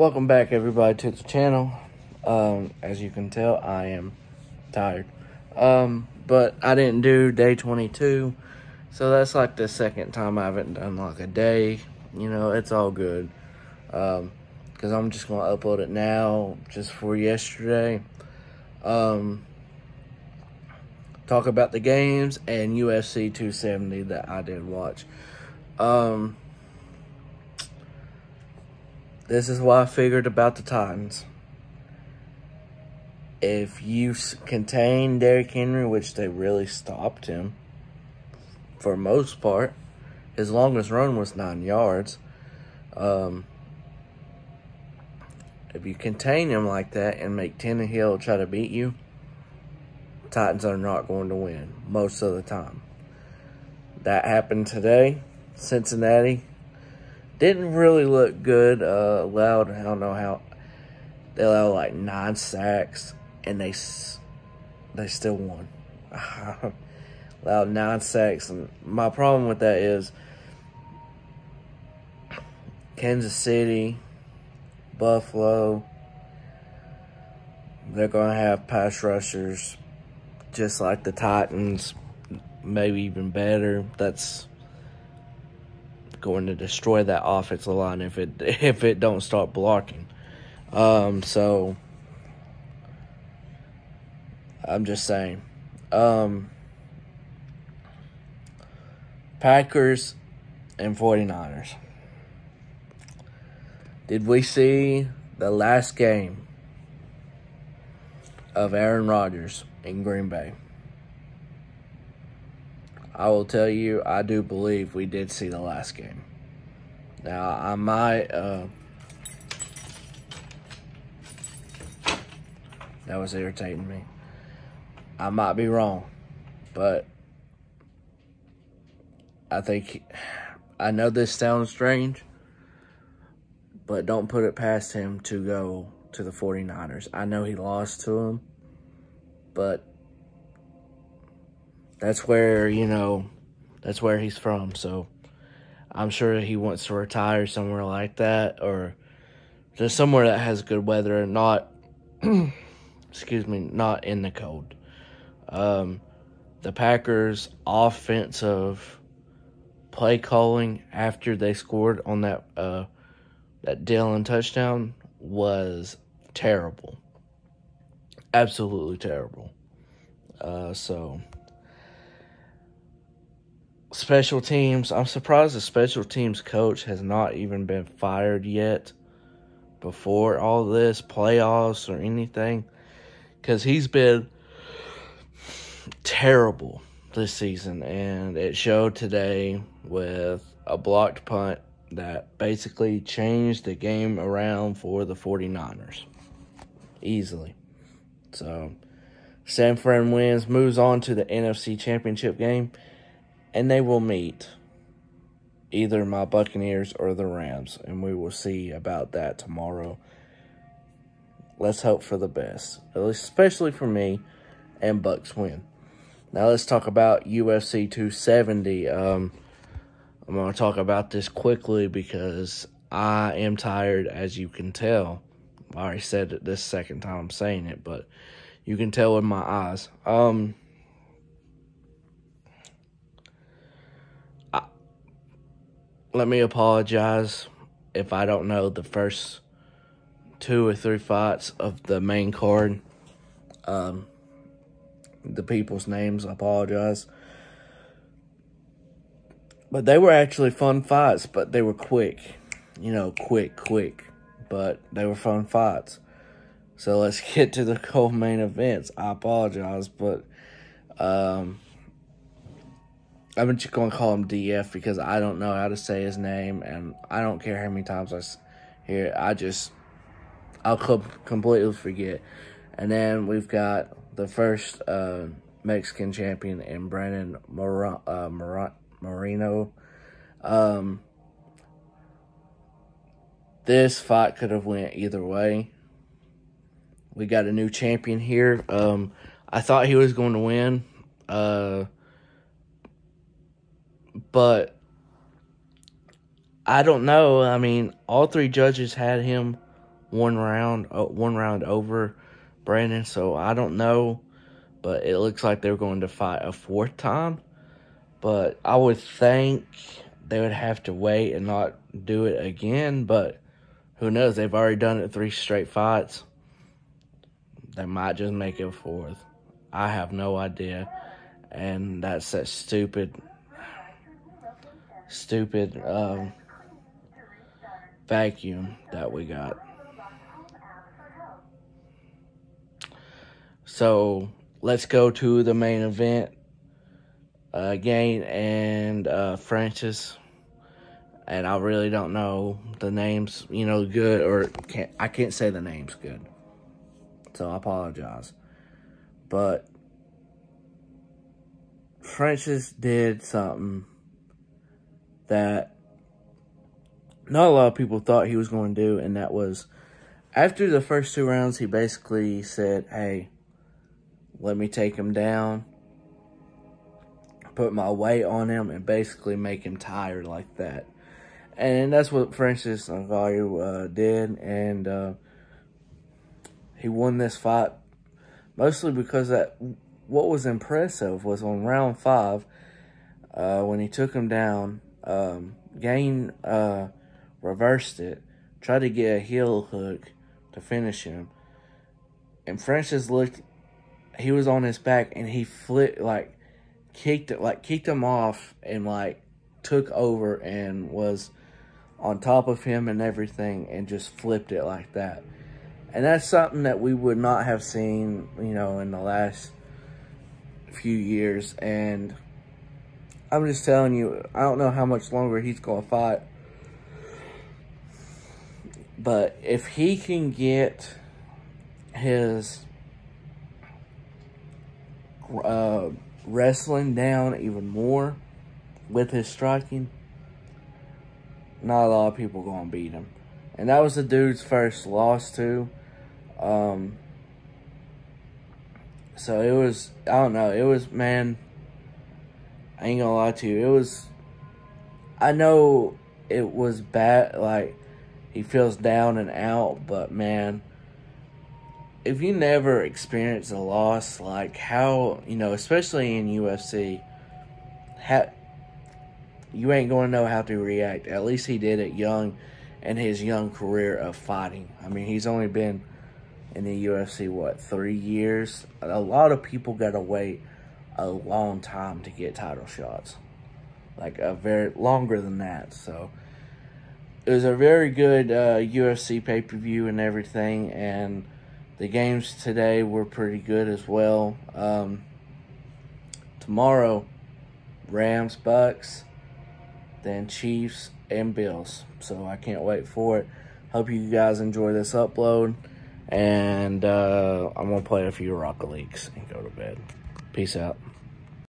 Welcome back, everybody, to the channel. Um, as you can tell, I am tired. Um, but I didn't do day 22, so that's like the second time I haven't done like a day. You know, it's all good. Um, because I'm just going to upload it now, just for yesterday. Um, talk about the games and UFC 270 that I did watch. Um, this is what I figured about the Titans. If you contain Derrick Henry, which they really stopped him for most part, his longest run was nine yards. Um, if you contain him like that and make Tannehill try to beat you, Titans are not going to win most of the time. That happened today. Cincinnati didn't really look good. Uh, allowed, I don't know how, they allowed like nine sacks, and they they still won. allowed nine sacks, and my problem with that is Kansas City, Buffalo, they're going to have pass rushers just like the Titans, maybe even better. That's going to destroy that offensive line if it if it don't start blocking. Um, so I'm just saying. Um, Packers and 49ers. Did we see the last game of Aaron Rodgers in Green Bay? I will tell you, I do believe we did see the last game. Now, I might, uh, that was irritating me. I might be wrong, but I think, I know this sounds strange, but don't put it past him to go to the 49ers. I know he lost to him, but that's where, you know, that's where he's from. So I'm sure he wants to retire somewhere like that or just somewhere that has good weather and not, excuse me, not in the cold. Um, the Packers' offensive play calling after they scored on that uh, that Dillon touchdown was terrible. Absolutely terrible. Uh, so special teams. I'm surprised the special teams coach has not even been fired yet before all this playoffs or anything because he's been terrible this season and it showed today with a blocked punt that basically changed the game around for the 49ers easily so San Fran wins moves on to the NFC championship game and they will meet either my Buccaneers or the Rams, and we will see about that tomorrow. Let's hope for the best, especially for me, and Bucks win. Now let's talk about UFC 270. Um, I'm going to talk about this quickly because I am tired, as you can tell. I already said it this second time I'm saying it, but you can tell in my eyes. Um, let me apologize if I don't know the first two or three fights of the main card. Um, the people's names, I apologize. But they were actually fun fights, but they were quick. You know, quick, quick. But they were fun fights. So let's get to the co-main events. I apologize, but um, I'm just going to call him DF because I don't know how to say his name, and I don't care how many times I hear it. I just, I'll completely forget. And then we've got the first uh, Mexican champion in Brandon Mor uh, Mor Moreno. Um, this fight could have went either way. We got a new champion here. Um, I thought he was going to win. Uh, but I don't know. I mean, all three judges had him one round, uh, one round over Brandon. So I don't know, but it looks like they're going to fight a fourth time. But I would think they would have to wait and not do it again. But who knows? They've already done it three straight fights. They might just make it fourth. I have no idea. And that's that stupid, stupid um, vacuum that we got. So let's go to the main event. Uh, Gane and uh, Francis. And I really don't know the names, you know, good or can't. I can't say the names good. So I apologize. But Francis did something that not a lot of people thought he was going to do, and that was after the first two rounds, he basically said, Hey, let me take him down, put my weight on him, and basically make him tired like that. And that's what Francis Ngannou uh, did, and uh, he won this fight mostly because that what was impressive was on round five uh, when he took him down. Um, Gane uh, reversed it, tried to get a heel hook to finish him, and Francis looked. He was on his back and he flipped like kicked it like kicked him off and like took over and was on top of him and everything and just flipped it like that. And that's something that we would not have seen, you know, in the last few years. And I'm just telling you, I don't know how much longer he's going to fight. But if he can get his uh, wrestling down even more with his striking, not a lot of people going to beat him. And that was the dude's first loss, too. Um, so it was, I don't know, it was, man, I ain't gonna lie to you, it was, I know it was bad, like, he feels down and out, but man, if you never experience a loss, like how, you know, especially in UFC, how, you ain't gonna know how to react. At least he did it young in his young career of fighting. I mean, he's only been in the UFC, what, three years? A lot of people got to wait a long time to get title shots. Like, a very, longer than that. So, it was a very good uh, UFC pay-per-view and everything. And the games today were pretty good as well. Um, tomorrow, Rams, Bucks, then Chiefs and Bills. So I can't wait for it. Hope you guys enjoy this upload. And uh, I'm going to play a few Rocket Leagues and go to bed. Peace out.